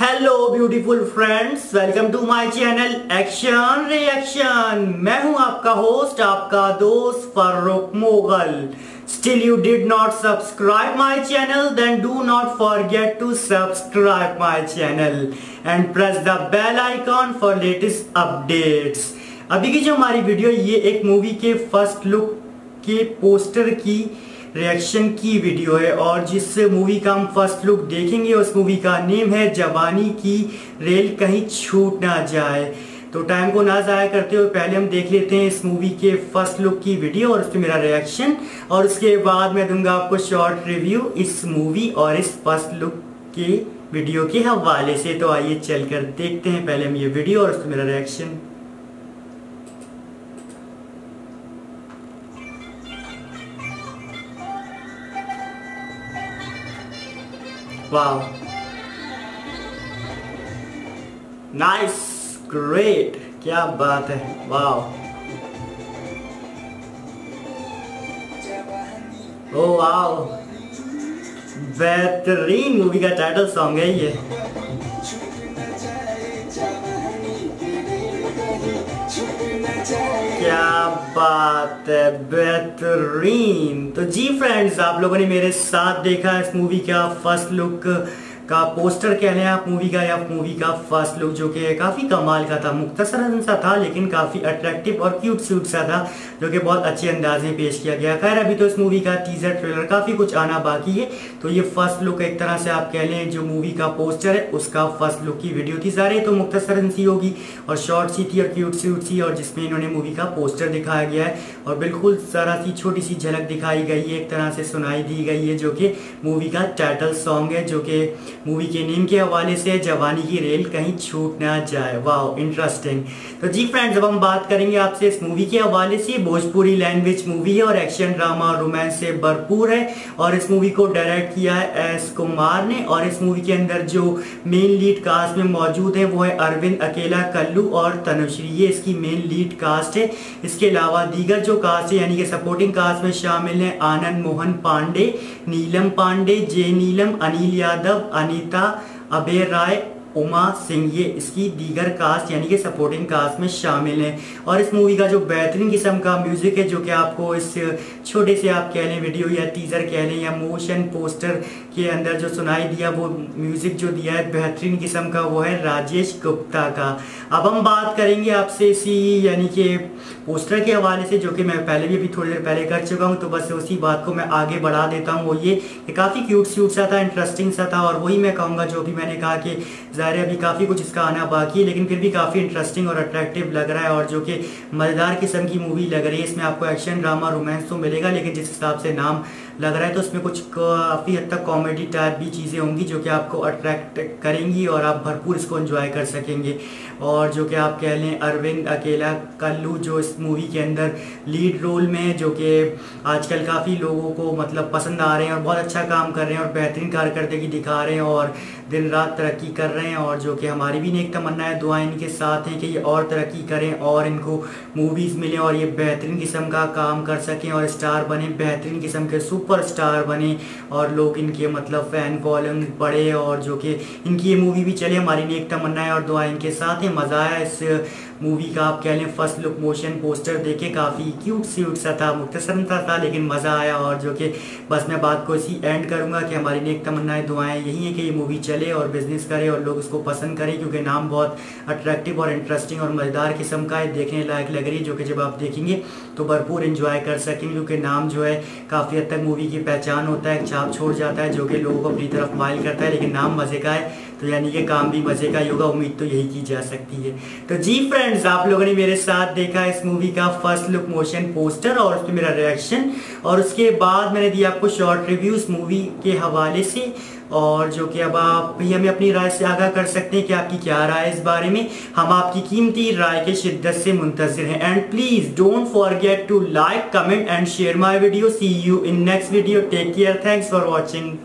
Hello beautiful friends welcome to my channel action reaction मैं हूँ आपका होस्ट आपका दोस्त Farrukh Mughal still you did not subscribe my channel then do not forget to subscribe my channel and press the bell icon for latest updates अभी की जो हमारी video ये एक मूवी के फ़र्स्ट लुक के पोस्टर की रिएक्शन की वीडियो है और जिस मूवी का हम फ़र्स्ट लुक देखेंगे, उस मूवी का नेम है जवानी की रेल कहीं छूट ना जाए। तो टाइम को ना ज़ाया करते हुए पहले हम देख लेते हैं इस मूवी के फ़र्स्ट लुक की वीडियो और उस पर मेरा रिएक्शन और उसके बाद मैं दूँगा आपको शॉर्ट रिव्यू इस मूवी और इस फ़र्स्ट लुक के वीडियो के हवाले से। तो आइए चलकर देखते हैं पहले हम ये वीडियो और उस पर मेरा रिएक्शन वाह Nice. Great. क्या बात है? वाओ ओ वाओ बेहतरीन मूवी का टाइटल सॉन्ग है ये। बात है, बेहतरीन। तो जी फ्रेंड्स, आप लोगों ने मेरे साथ देखा इस मूवी का फ़र्स्ट लुक का पोस्टर कह लें आप मूवी का, या मूवी का फ़र्स्ट लुक जो कि काफ़ी कमाल का था मुख्तसर सा था, लेकिन काफ़ी अट्रैक्टिव और क्यूट सूट सा था, जो कि बहुत अच्छे अंदाज में पेश किया गया। खैर, अभी तो इस मूवी का टीजर ट्रेलर काफ़ी कुछ आना बाकी है। तो ये फ़र्स्ट लुक एक तरह से आप कह लें, जो मूवी का पोस्टर है, उसका फ़र्स्ट लुक की वीडियो थी। सारे तो मुख्तसर सी होगी, और शॉर्ट सी थी, और क्यूट सूट सी, और जिसमें इन्होंने मूवी का पोस्टर दिखाया गया है। और बिल्कुल सारा सी छोटी सी झलक दिखाई गई है, एक तरह से सुनाई दी गई है, जो कि मूवी का टाइटल सॉन्ग है, जो कि मूवी के नेम के हवाले से जवानी की रेल कहीं छूट ना जाए। वाह इंटरेस्टिंग तो जी फ्रेंड्स अब हम बात करेंगे आपसे इस मूवी के हवाले से। भोजपुरी लैंग्वेज मूवी है और एक्शन ड्रामा और रोमांस से भरपूर है और इस मूवी को डायरेक्ट किया है एस कुमार ने और इस मूवी के अंदर जो मेन लीड कास्ट में मौजूद है वो है अरविंद, अकेला, कल्लू और तनुश्री। ये इसकी मेन लीड कास्ट है। इसके अलावा दीगर जो कास्ट है, यानी कि सपोर्टिंग कास्ट में शामिल है आनंद मोहन पांडे, नीलम पांडे, जे नीलम, अनिल यादव अनीता अबेर राय उमा सिंह ये इसकी दीगर कास्ट यानी कि सपोर्टिंग कास्ट में शामिल है। और इस मूवी का जो बेहतरीन किस्म का म्यूज़िक है, जो कि आपको इस छोटे से आप कह लें वीडियो या टीजर कह लें या मोशन पोस्टर के अंदर जो सुनाई दिया, वो म्यूज़िक जो दिया है, बेहतरीन किस्म का वो है राजेश गुप्ता का। अब हम बात करेंगे आपसे इसी यानी कि पोस्टर के हवाले से, जो कि मैं पहले भी अभी थोड़ी देर पहले कर चुका हूँ तो बस उसी बात को मैं आगे बढ़ा देता हूँ। वो ये काफ़ी क्यूट स्यूट सा था इंटरेस्टिंग सा था, और वही मैं कहूँगा जो भी मैंने कहा कि ज़ाहिर है। अभी काफ़ी कुछ इसका आना बाकी है, लेकिन फिर भी काफ़ी इंटरेस्टिंग और अट्रैक्टिव लग रहा है और जो कि मज़ेदार किस्म की मूवी लग रही है। इसमें आपको एक्शन ड्रामा रोमांस तो मिलेगा, लेकिन जिस हिसाब से नाम लग रहा है तो उसमें कुछ काफ़ी हद तक कॉमेडी टाइप भी चीज़ें होंगी जो कि आपको अट्रैक्ट करेंगी और आप भरपूर इसको एंजॉय कर सकेंगे। और जो कि आप कह लें, अरविंद, अकेला, कल्लू, जो इस मूवी के अंदर लीड रोल में जो कि आजकल काफ़ी लोगों को मतलब पसंद आ रहे हैं और बहुत अच्छा काम कर रहे हैं और बेहतरीन कारकर्दगी दिखा रहे हैं और दिन रात तरक्की कर रहे हैं और जो कि हमारी भी नेक तमन्ना है दुआ इनके साथ हैं कि ये और तरक्की करें और इनको मूवीज़ मिलें और ये बेहतरीन किस्म का काम कर सकें और स्टार बने, बेहतरीन किस्म के सुपर स्टार बने और लोग इनके मतलब फ़ैन फॉलोइंग बढ़े और जो कि इनकी ये मूवी भी चले, हमारी नेक तमन्ना है और दुआ इनके साथ हैं, मज़ा आया इस मूवी का आप कह लें फ़र्स्ट लुक मोशन पोस्टर देखे, काफ़ी क्यूट स्यूट सा था मुख्तसर सा था, लेकिन मज़ा आया और जो कि बस मैं बात को इसी एंड करूँगा कि हमारी नेक तमन्नाएँ, दुआएँ यही है कि ये मूवी चले और बिज़नेस करे और लोग उसको पसंद करें, क्योंकि नाम बहुत अट्रैक्टिव और इंटरेस्टिंग और मज़ेदार किस्म का है, देखने लायक लग रही है, जो कि जब आप देखेंगे तो भरपूर इन्जॉय कर सकेंगे, क्योंकि नाम जो है काफ़ी हद तक मूवी की पहचान होता है छाप छोड़ जाता है, जो कि लोगों को अपनी तरफ़ माइल करता है, लेकिन नाम मज़े का है। तो यानी कि काम भी मज़े का होगा, उम्मीद तो यही की जा सकती है। तो जी फ्रेंड्स आप लोगों ने मेरे साथ देखा इस मूवी का फ़र्स्ट लुक मोशन पोस्टर और उस पर मेरा रिएक्शन और उसके बाद मैंने दिया आपको शॉर्ट रिव्यू इस मूवी के हवाले से और जो कि अब आप भी हमें अपनी राय से आगाह कर सकते हैं कि आपकी क्या राय इस बारे में। हम आपकी कीमती राय के शिद्दत से मुंतजर हैं and please don't forget to like comment and share my video see you in next video take care thanks for watching